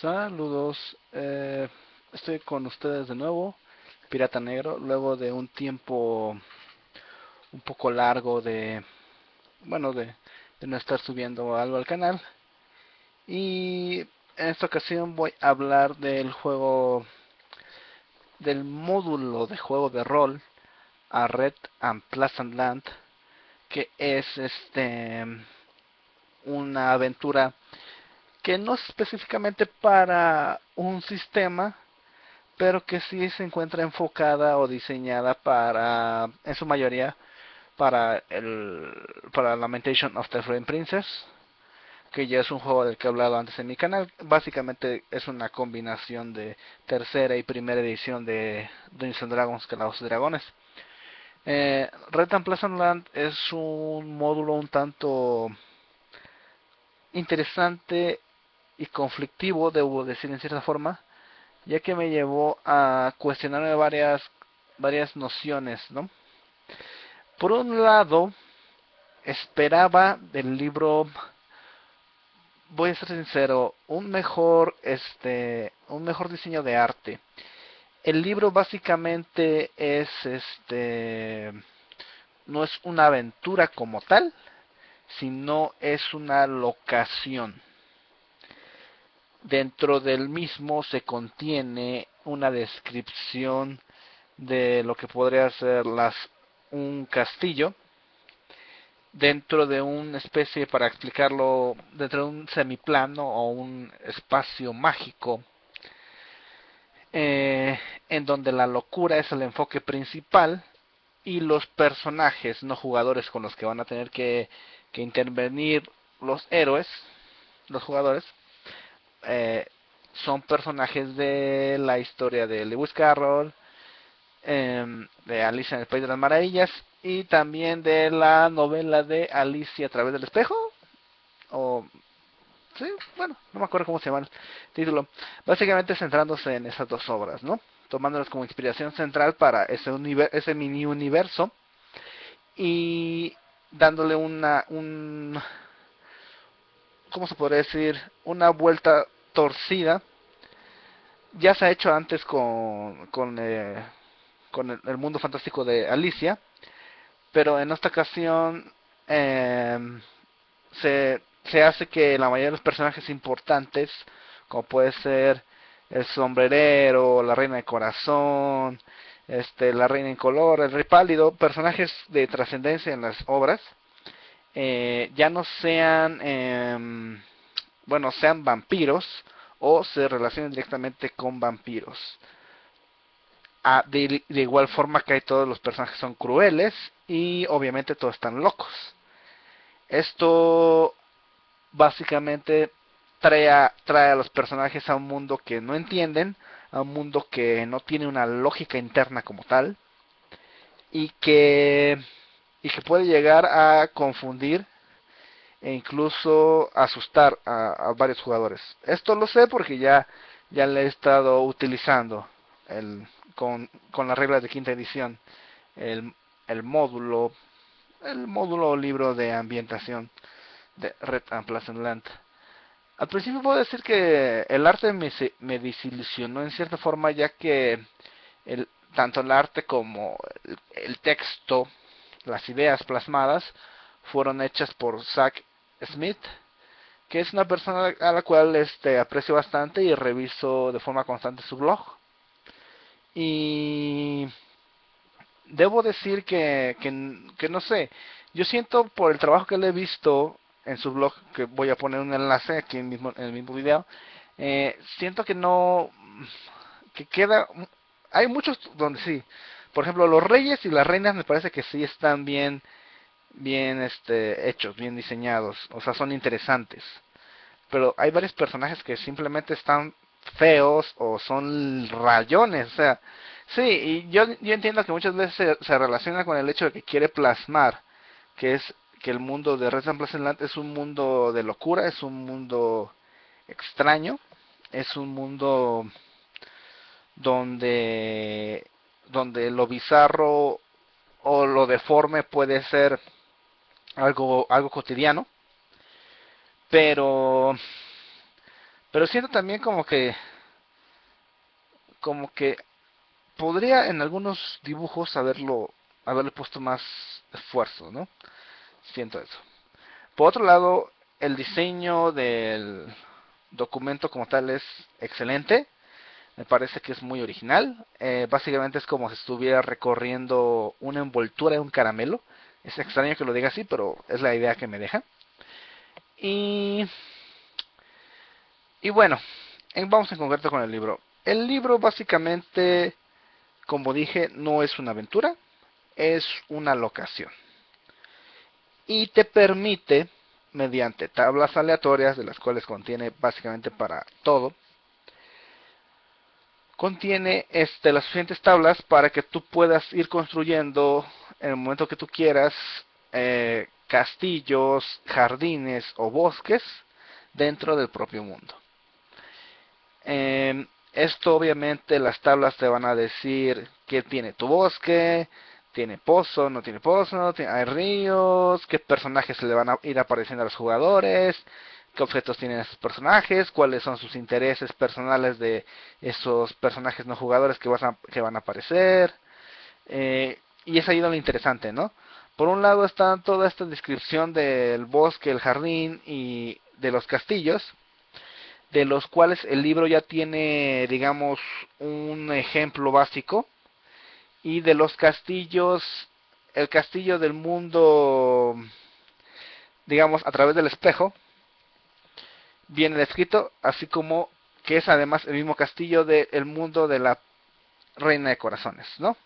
Saludos, eh, estoy con ustedes de nuevo, Pirata Negro, luego de un tiempo un poco largo de, bueno, de, no estar subiendo algo al canal. Y en esta ocasión voy a hablar del juego, del módulo de juego de rol a Red and Pleasant Land, que es este una aventura que no es específicamente para un sistema, pero que sí se encuentra enfocada o diseñada para, en su mayoría, para el para Lamentation of the Flame Princess, que ya es un juego del que he hablado antes en mi canal. Básicamente es una combinación de tercera y primera edición de Dungeons and Dragons, que los Dragones. Eh, Red and Pleasant Land es un módulo un tanto interesante y conflictivo, debo decir en cierta forma, ya que me llevó a cuestionarme varias, varias nociones, ¿no? Por un lado, esperaba del libro, voy a ser sincero, un mejor, este, un mejor diseño de arte. El libro básicamente es, este, no es una aventura como tal, sino es una locación Dentro del mismo se contiene una descripción de lo que podría ser las, un castillo dentro de una especie, para explicarlo, dentro de un semiplano o un espacio mágico, eh, en donde la locura es el enfoque principal y los personajes no jugadores con los que van a tener que, que intervenir los héroes, los jugadores, eh, son personajes de la historia de Lewis Carroll, em, de Alicia en el País de las Maravillas y también de la novela de Alicia a través del espejo. O, sí, bueno, no me acuerdo cómo se llama el título. Básicamente centrándose en esas dos obras, ¿no? Tomándolas como inspiración central para ese, ese mini universo y dándole una, un, ¿cómo se podría decir? Una vuelta torcida. Ya se ha hecho antes con, con, eh, con el, mundo fantástico de Alicia, pero en esta ocasión em, se, se hace que la mayoría de los personajes importantes, como puede ser el sombrerero, la reina de corazón, este, la reina en color, el rey pálido, personajes de trascendencia en las obras, eh, ya no sean eh, bueno, sean vampiros o se relacionen directamente con vampiros. Ah, de, igual forma que todos los personajes son crueles y obviamente todos están locos. Esto básicamente trae a, trae a los personajes a un mundo que no entienden, a un mundo que no tiene una lógica interna como tal y que y que puede llegar a confundir e incluso asustar a, varios jugadores. Esto lo sé porque ya, ya le he estado utilizando el, con, con las reglas de quinta edición el, el módulo el módulo libro de ambientación de Red and Land. Al principio puedo decir que el arte me, me desilusionó en cierta forma ya que el, tanto el arte como el, el texto, las ideas plasmadas, fueron hechas por Zach Smith, que es una persona a la cual este, aprecio bastante y reviso de forma constante su blog. Y debo decir que, que, no sé, yo siento por el trabajo que le he visto en su blog, que voy a poner un enlace aquí en, mismo, en el mismo video, eh, siento que no, que queda, hay muchos donde sí, por ejemplo, los reyes y las reinas me parece que sí están bien bien este, hechos, bien diseñados, o sea, son interesantes. Pero hay varios personajes que simplemente están feos o son rayones, o sea, sí, y yo, yo entiendo que muchas veces se, relaciona con el hecho de que quiere plasmar que es que el mundo de Red Pleasant es un mundo de locura, es un mundo extraño, es un mundo donde donde lo bizarro o lo deforme puede ser algo, algo cotidiano, pero, Pero siento también como que como que podría en algunos dibujos haberlo haberle puesto más esfuerzo, ¿no? Siento eso. Por otro lado, el diseño del documento como tal es excelente. Me parece que es muy original. Eh, básicamente es como si estuviera recorriendo una envoltura de un caramelo. Es extraño que lo diga así, pero es la idea que me deja. Y, y bueno, vamos en concreto con el libro. El libro básicamente, como dije, no es una aventura, es una locación. Y te permite, mediante tablas aleatorias, de las cuales contiene básicamente para todo, contiene este, las suficientes tablas para que tú puedas ir construyendo en el momento que tú quieras eh, castillos, jardines o bosques dentro del propio mundo. Esto obviamente las tablas te van a decir qué tiene tu bosque, tiene pozo, no tiene pozo, hay ríos, qué personajes se le van a ir apareciendo a los jugadores, qué objetos tienen esos personajes, cuáles son sus intereses personales de esos personajes no jugadores que, van a, aparecer. Eh, y es ahí lo interesante, ¿no? Por un lado está toda esta descripción del bosque, el jardín y de los castillos, de los cuales el libro ya tiene, digamos, un ejemplo básico. Y de los castillos, el castillo del mundo, digamos, a través del espejo, viene descrito, así como que es además el mismo castillo del mundo de la reina de corazones, ¿no?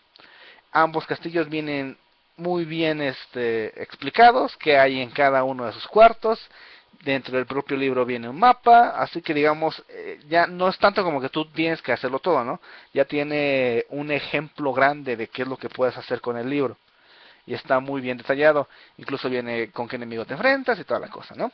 Ambos castillos vienen muy bien este, explicados, que hay en cada uno de sus cuartos. Dentro del propio libro viene un mapa, así que digamos, eh, ya no es tanto como que tú tienes que hacerlo todo, ¿no? Ya tiene un ejemplo grande de qué es lo que puedes hacer con el libro. Y está muy bien detallado, incluso viene con qué enemigo te enfrentas y toda la cosa, ¿no?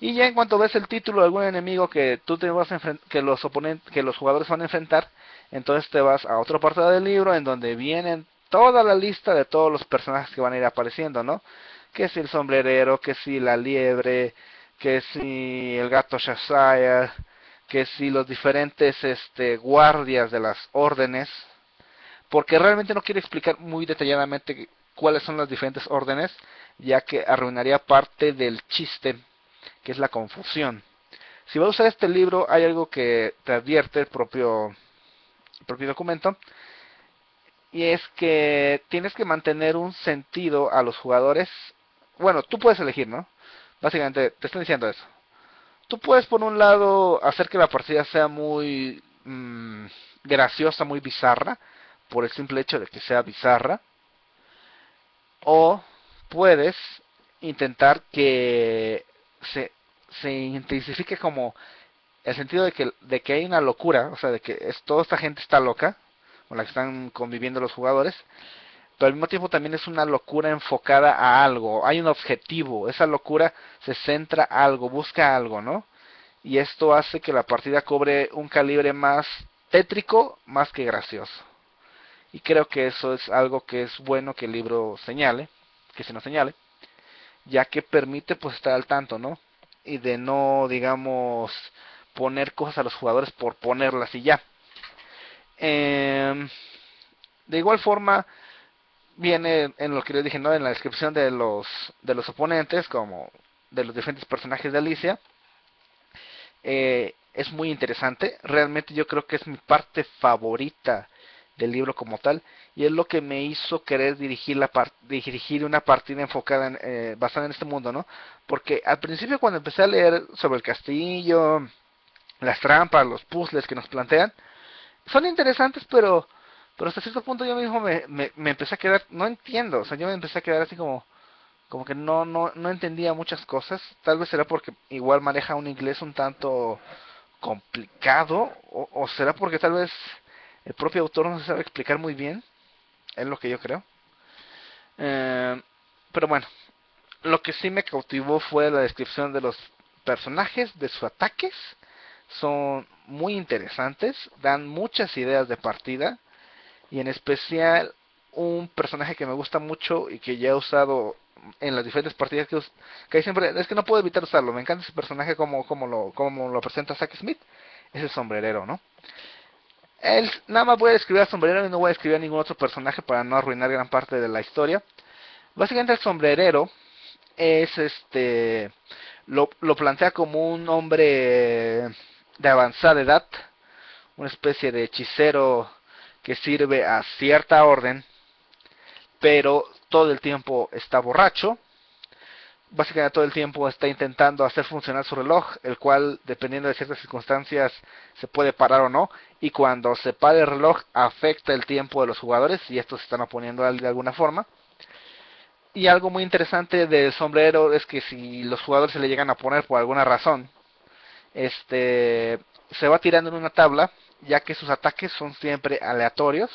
Y ya en cuanto ves el título de algún enemigo que tú te vas a que los oponentes, que los jugadores van a enfrentar, entonces te vas a otro parte del libro en donde vienen toda la lista de todos los personajes que van a ir apareciendo, ¿no? Que si el sombrerero, que si la liebre, que si el gato Shazaya, que si los diferentes este, guardias de las órdenes, porque realmente no quiero explicar muy detalladamente cuáles son las diferentes órdenes, ya que arruinaría parte del chiste, que es la confusión. Si vas a usar este libro, hay algo que te advierte el propio, propio documento, y es que tienes que mantener un sentido a los jugadores. Bueno, tú puedes elegir, ¿no? Básicamente te estoy diciendo eso. Tú puedes por un lado hacer que la partida sea muy mm, graciosa, muy bizarra, por el simple hecho de que sea bizarra. O puedes intentar que se, se intensifique como el sentido de que, de que hay una locura, o sea, de que es, toda esta gente está loca, con la que están conviviendo los jugadores, pero al mismo tiempo también es una locura enfocada a algo, hay un objetivo, esa locura se centra a algo, busca algo, ¿no? Y esto hace que la partida cobre un calibre más tétrico más que gracioso. Y creo que eso es algo que es bueno que el libro señale, que se nos señale, ya que permite pues estar al tanto, ¿no? Y de no, digamos, poner cosas a los jugadores por ponerlas y ya. Eh, de igual forma, viene en lo que les dije, ¿no? En la descripción de los, de los oponentes, como de los diferentes personajes de Alicia. Eh, es muy interesante. Realmente yo creo que es mi parte favorita del libro como tal. Y es lo que me hizo querer dirigir, la dirigir una partida enfocada en, eh, basada en este mundo, ¿no? Porque al principio cuando empecé a leer sobre el castillo, las trampas, los puzzles que nos plantean, son interesantes, pero pero hasta cierto punto yo mismo me, me, empecé a quedar, no entiendo, o sea, yo me empecé a quedar así como, como que no, no, no entendía muchas cosas, tal vez será porque igual maneja un inglés un tanto complicado, o, será porque tal vez el propio autor no se sabe explicar muy bien, es lo que yo creo. Eh, pero bueno, lo que sí me cautivó fue la descripción de los personajes, de sus ataques, son muy interesantes, dan muchas ideas de partida y en especial un personaje que me gusta mucho y que ya he usado en las diferentes partidas que, que hay siempre, es que no puedo evitar usarlo, me encanta ese personaje como, como, lo, como lo presenta Zack Smith, ese sombrerero, ¿no? Él, nada más voy a escribir al sombrerero y no voy a escribir a ningún otro personaje para no arruinar gran parte de la historia. Básicamente el sombrerero es este lo, lo plantea como un hombre de avanzada edad, una especie de hechicero que sirve a cierta orden, pero todo el tiempo está borracho. Básicamente todo el tiempo está intentando hacer funcionar su reloj, el cual, dependiendo de ciertas circunstancias, se puede parar o no. Y cuando se para el reloj, afecta el tiempo de los jugadores y estos se están oponiendo de alguna forma. Y algo muy interesante del sombrero es que si los jugadores se le llegan a poner por alguna razón, este se va tirando en una tabla, ya que sus ataques son siempre aleatorios.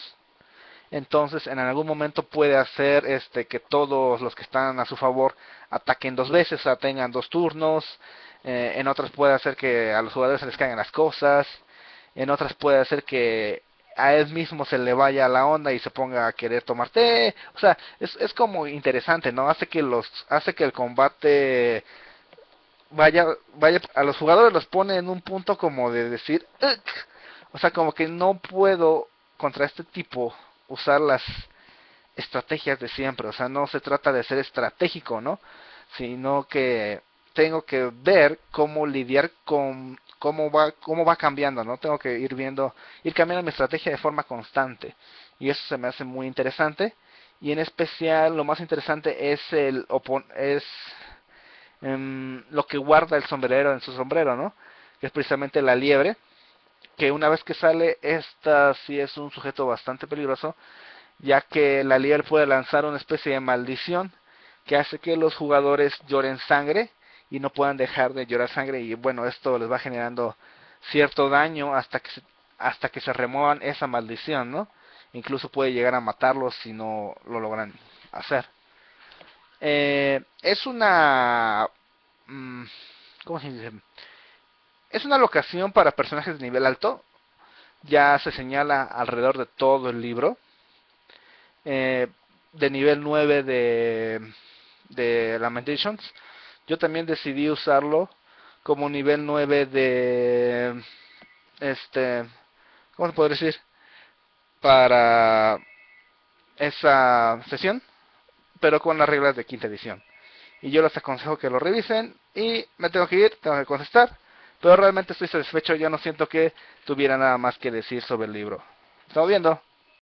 Entonces, en algún momento puede hacer este que todos los que están a su favor ataquen dos veces, o sea, tengan dos turnos. Eh, en otras puede hacer que a los jugadores se les caigan las cosas. En otras puede hacer que a él mismo se le vaya la onda y se ponga a querer tomar té. O sea, es, es como interesante, ¿no? Hace que los hace que el combate vaya vaya a los jugadores los pone en un punto como de decir, o sea, como que no puedo contra este tipo usar las estrategias de siempre, o sea, no se trata de ser estratégico, ¿no? Sino que tengo que ver cómo lidiar con cómo va, cómo va cambiando, ¿no? Tengo que ir viendo, ir cambiando mi estrategia de forma constante. Y eso se me hace muy interesante. Y en especial lo más interesante es el es em, lo que guarda el sombrerero en su sombrero, ¿no? Que es precisamente la liebre. Que una vez que sale, esta sí es un sujeto bastante peligroso, ya que la liebre puede lanzar una especie de maldición que hace que los jugadores lloren sangre y no puedan dejar de llorar sangre y bueno, esto les va generando cierto daño hasta que se, hasta que se remuevan esa maldición, ¿no? Incluso puede llegar a matarlos si no lo logran hacer. Eh, es una... Mm, ¿Cómo se dice? Es una locación para personajes de nivel alto. Ya se señala alrededor de todo el libro. Eh, de nivel 9 de, Lamentations yo también decidí usarlo como nivel 9 de este ¿cómo se puede decir? para esa sesión pero con las reglas de quinta edición y yo les aconsejo que lo revisen y me tengo que ir, tengo que contestar pero realmente estoy satisfecho, ya no siento que tuviera nada más que decir sobre el libro. Estamos viendo